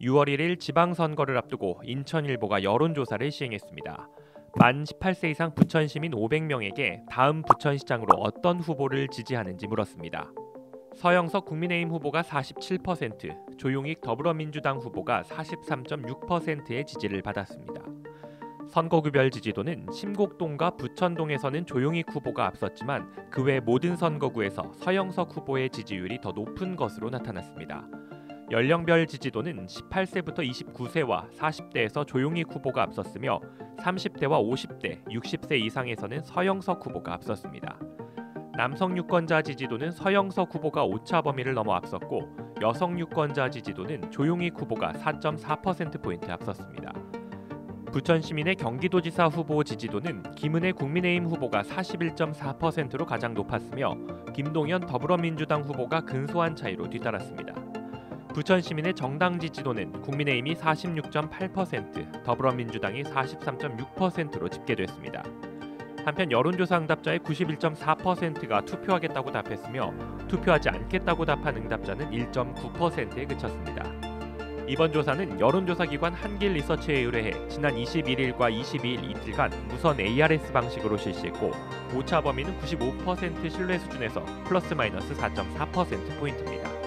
6월 1일 지방선거를 앞두고 인천일보가 여론조사를 시행했습니다. 만 18세 이상 부천 시민 500명에게 다음 부천시장으로 어떤 후보를 지지하는지 물었습니다. 서영석 국민의힘 후보가 47%, 조용익 더불어민주당 후보가 43.6%의 지지를 받았습니다. 선거구별 지지도는 심곡동과 부천동에서는 조용익 후보가 앞섰지만 그 외 모든 선거구에서 서영석 후보의 지지율이 더 높은 것으로 나타났습니다. 연령별 지지도는 18세부터 29세와 40대에서 조용익 후보가 앞섰으며 30대와 50대, 60세 이상에서는 서영석 후보가 앞섰습니다. 남성 유권자 지지도는 서영석 후보가 오차 범위를 넘어 앞섰고 여성 유권자 지지도는 조용익 후보가 4.4%포인트 앞섰습니다. 부천 시민의 경기도지사 후보 지지도는 김은혜 국민의힘 후보가 41.4%로 가장 높았으며 김동연 더불어민주당 후보가 근소한 차이로 뒤따랐습니다. 부천 시민의 정당 지지도는 국민의힘이 46.8%, 더불어민주당이 43.6%로 집계됐습니다. 한편 여론조사 응답자의 91.4%가 투표하겠다고 답했으며 투표하지 않겠다고 답한 응답자는 1.9%에 그쳤습니다. 이번 조사는 여론조사 기관 한길 리서치에 의뢰해 지난 21일과 22일 이틀간 무선 ARS 방식으로 실시했고 오차 범위는 95% 신뢰 수준에서 플러스 마이너스 4.4% 포인트입니다.